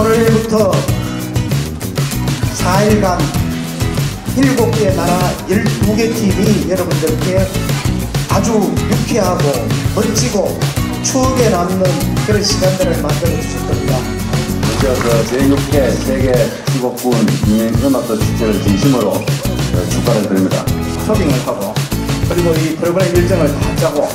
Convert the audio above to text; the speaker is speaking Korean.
오늘부터 4일간 7개 나라 12개 팀이 여러분들께 아주 유쾌하고 멋지고 추억에 남는 그런 시간들을 만들어 주실 겁니다. 먼저 그 제6회 세계 15군 음악도 축제를 진심으로 그 축하를 드립니다. 서빙을 하고 그리고 이 프로그램 일정을 다 짜고